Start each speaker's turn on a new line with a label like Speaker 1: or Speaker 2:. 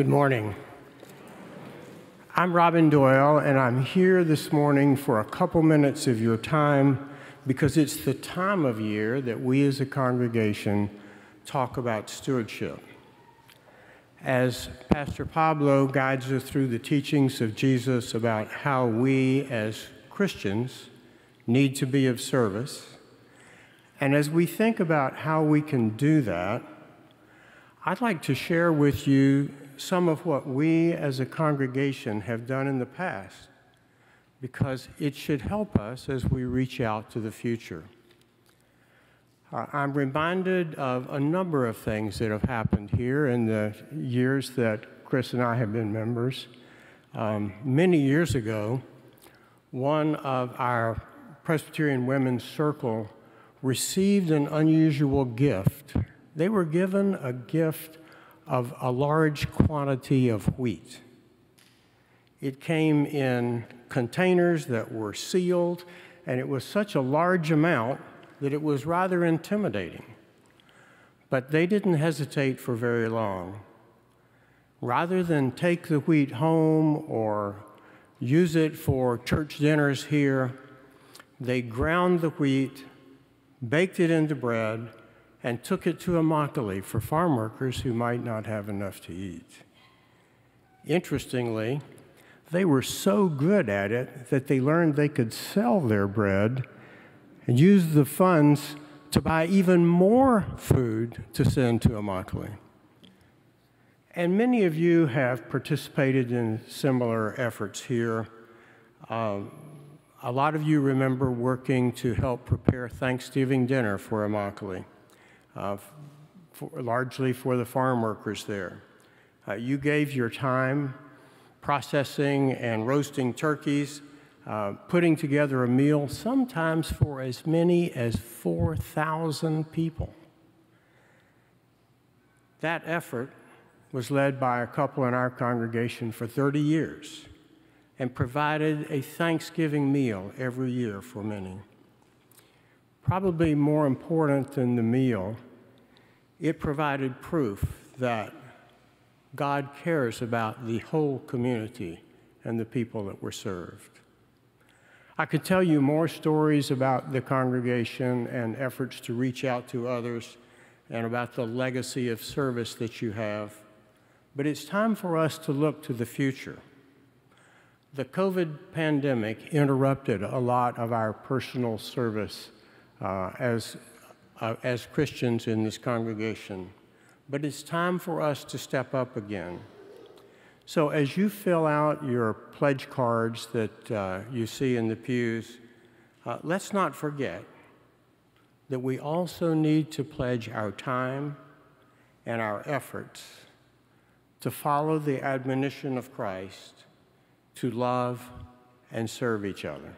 Speaker 1: Good morning. I'm Robin Doyle, and I'm here this morning for a couple minutes of your time because it's the time of year that we as a congregation talk about stewardship. As Pastor Pablo guides us through the teachings of Jesus about how we as Christians need to be of service, and as we think about how we can do that, I'd like to share with you some of what we as a congregation have done in the past because it should help us as we reach out to the future. I'm reminded of a number of things that have happened here in the years that Chris and I have been members. Um, many years ago, one of our Presbyterian Women's Circle received an unusual gift. They were given a gift of a large quantity of wheat. It came in containers that were sealed, and it was such a large amount that it was rather intimidating. But they didn't hesitate for very long. Rather than take the wheat home or use it for church dinners here, they ground the wheat, baked it into bread, and took it to Immokalee for farm workers who might not have enough to eat. Interestingly, they were so good at it that they learned they could sell their bread and use the funds to buy even more food to send to Immokalee. And many of you have participated in similar efforts here. Uh, a lot of you remember working to help prepare Thanksgiving dinner for Immokalee uh, for, largely for the farm workers there. Uh, you gave your time processing and roasting turkeys, uh, putting together a meal, sometimes for as many as 4,000 people. That effort was led by a couple in our congregation for 30 years and provided a Thanksgiving meal every year for many. Probably more important than the meal, it provided proof that God cares about the whole community and the people that were served. I could tell you more stories about the congregation and efforts to reach out to others and about the legacy of service that you have, but it's time for us to look to the future. The COVID pandemic interrupted a lot of our personal service uh, as, uh, as Christians in this congregation. But it's time for us to step up again. So as you fill out your pledge cards that uh, you see in the pews, uh, let's not forget that we also need to pledge our time and our efforts to follow the admonition of Christ to love and serve each other.